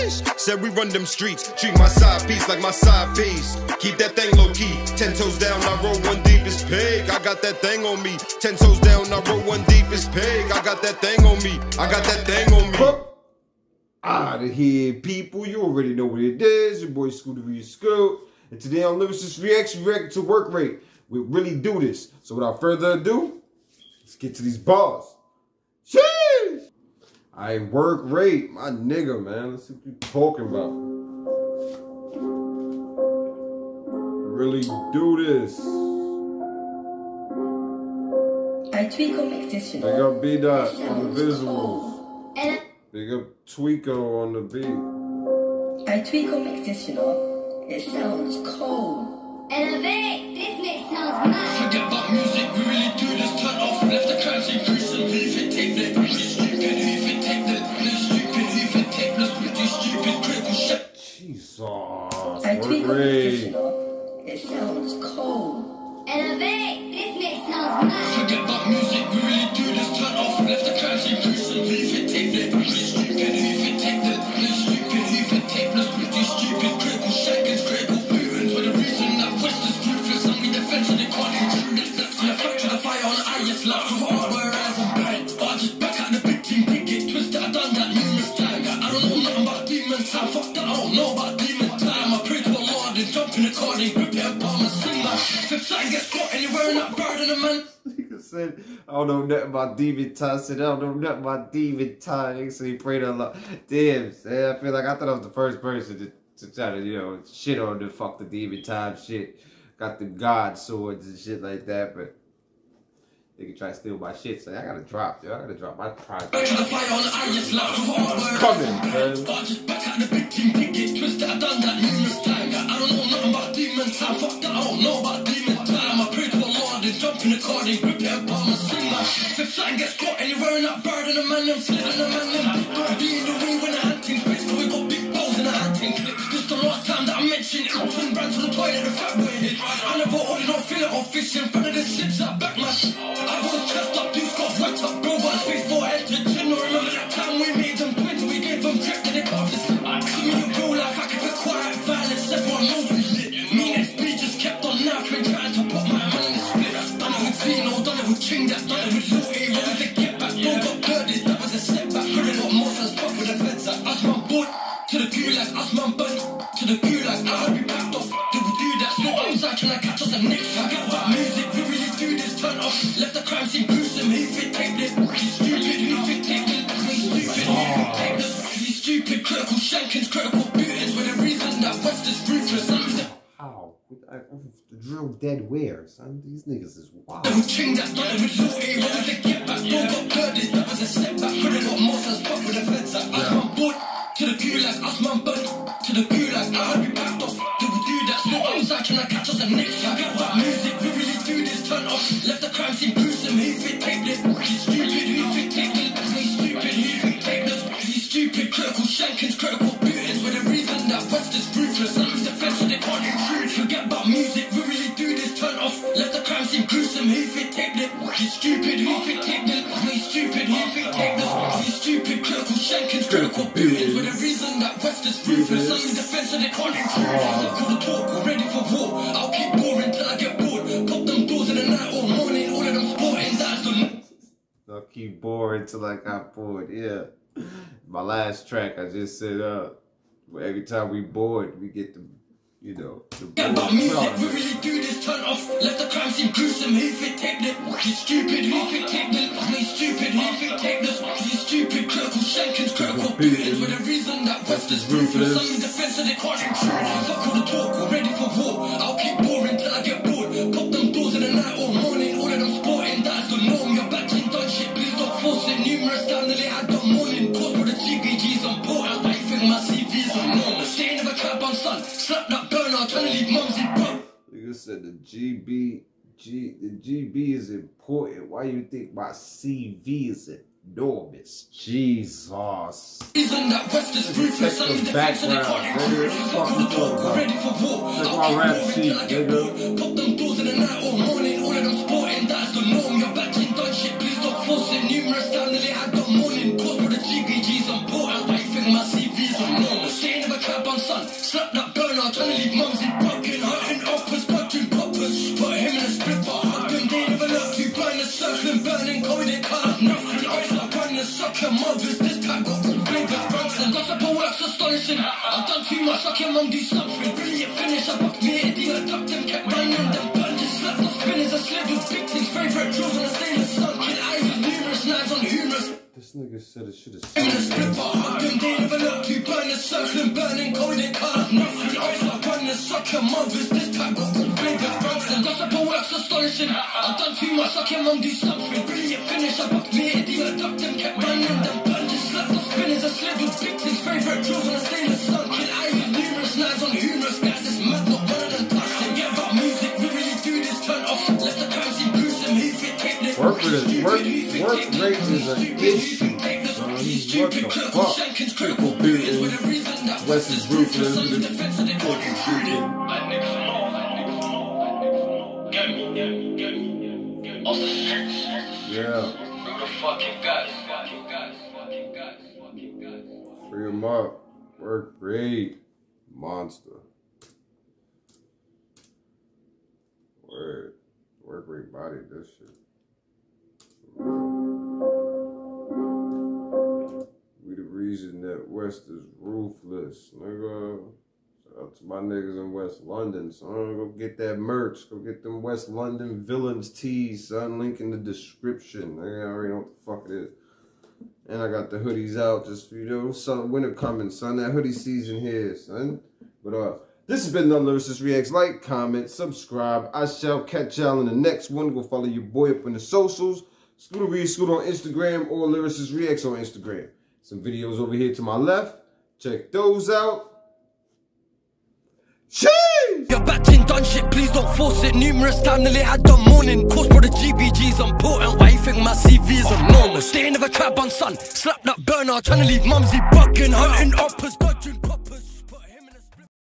Sheesh. Said we run them streets. Treat my side piece like my side piece. Keep that thing low key. Ten toes down, I roll one deepest pig. I got that thing on me. Ten toes down, I roll one deepest pig. I got that thing on me. I got that thing on me. Out of here, people. You already know what it is. Your boy Scuderia Skoot. And today on Lyricist Reaction, react to Workrate. We really do this. So without further ado, let's get to these bars. Sheesh! I Workrate, my nigga, man. Let's see what you talking about. Really do this. I tweak mix this, you Big know. up B Dot on the visuals. Big up Tweako on the beat. I tweak mix this, you know. It sounds cold. Elevate, this mix sounds mad. Forget about music, we really do this. Turn off, left the crowds Forget about music, we really do this. Turn off, left the crowds increasing. Leave it, take that. Really leave it, stupid, leave it, this. Pretty stupid, critical shankings, critical bootings. For the reason that West is ruthless and we defend so they can't intrude it. That's the the fire on the highest love. As I'm bent. I just back at the big team, big get twisted. I done that numerous times. I don't know nothing about demon time. Fuck that, I don't know about demon time. I pray to Allah, then jump in the car, then grip it and palm and sing that. Fifth side gets caught anywhere in that bird in man. Nigga said, I don't know nothing about demon time. I said, I don't know nothing about demon time. Nigga said he prayed a lot. Damn, man, I feel like I thought I was the first person to, to try to, you know, shit on the fuck the demon time shit. Got the god swords and shit like that, but nigga try to steal my shit. So I gotta drop, yo. I gotta drop my project. Back to Side gets caught anywhere in that bird in the man, them slitting the man, them. To the gulag, asked my buddy to the gulag. I heard we backed off. Did we do that? No outside, trying to catch us a next about music, we really do this. Turn off, left the crime scene gruesome. He fit taped it. He's stupid, he fit taped it. He's stupid, he fit taped it. He's stupid, critical shankings, critical bootings. With the reason that West is ruthless. How? I, uh, drill dead where, son? These niggas is wild. Who ching that done it with Lil A. What was the get back? Bro got girded, He's stupid, he fit taped. He's stupid, he fit taped. He's stupid, critical shankings, critical bootings. With the reason that West is ruthless. I'm his defense, so they can't intrude. Forget about music, we really do this. Turn off, left the crime scene gruesome. He fit taped. He's stupid, he fit taped. He's stupid, he fit taped. He's stupid, critical shankings, critical bootings. With the reason that West is ruthless. I'm so they can't intrude. The talk, we're ready for war. I'll keep I'll keep bored till I got bored. Yeah. My last track, I just said, uh, well, every time we bored, we get the, you know, the Get about music, we really do this. Turn off, left the crime scene gruesome. He fit taped it. He's stupid, he fit taped it. He's stupid, he fit taped it. He's stupid, critical shankings, critical bootings. With the reason that West is ruthless. I'm defense, so they can't. Fuck all the talk, we're ready for war. I'll burner, trying to leave mumsy bum. Nigga said the GB, G, the GB is important. Why you think my CV is enormous? Jesus. Reason that West is ruthless. In the they background, nigga. Fuck all the talk, ready for war. I'll my rap sheet, till I get nigga. bored. Pop them doors in the night or morning. All of them sporting, that's the norm. Your batching done shit, please don't force it. Numerous times they had the morning. Cause for the GBG's on board. I think my CV's on normal. on son. Slap trying to leave mumsy bugging. Hunting uppers, dodging poppers. Put him in a split for hugging. They never look you blind, the circling, burning, cold, they cut. Nothing else, I run the sucker mothers. This pack got flavored Bronson. Gossip works astonishing. I've done too much, I can mum do something. Brilliant finish, I bucked me, ducked them, kept running. Them bunches slapped the spinners, I slid with big. Favorite drills on the stainless sunken. I use numerous knives on humorous. This nigga said it should have In a split for hugging, they never look burn the circling, burning cold, they cut. Nothing else, I run the sucker mothers. This pack got flavored Bronson. Gossip works astonishing. I've done too much, I can mum do something. Brilliant finish, I bucked me, ducked them, kept this? Work work, rate is an issue. Um, son. What the fuck? Critical beating. West is ruthless. Fucking shooting. Yeah. Free him up. Workrate. Monster. Word. Workrate body this shit. We the reason that West is ruthless, nigga. Shout out to my niggas in West London, son. Go get that merch. Go get them West London villains tees, son. Link in the description. Nigga, I already know what the fuck it is. And I got the hoodies out just for you know, son. Winter coming, son. That hoodie season here, son. But uh, this has been the Lyricist Reacts. Like, comment, subscribe. I shall catch y'all in the next one. Go follow your boy up in the socials. Scuderia Scooter on Instagram or Lyricist Reacts on Instagram. Some videos over here to my left. Check those out. Sheesh! You're batching done shit, please don't force it. Numerous times nearly had done morning. Course, for the GBG's important. Why you think my CV CV's enormous? They ain't never trap on son. Slap that burner, trying to leave mumsy bugging. Hunting dodging.